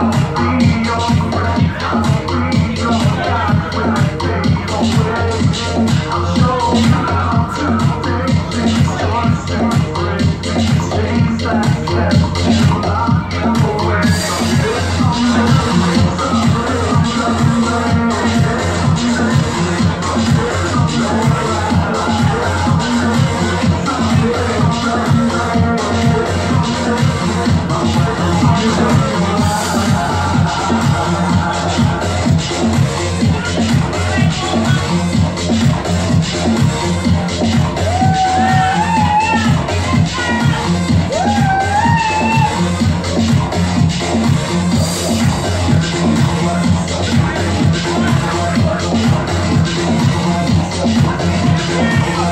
I'm so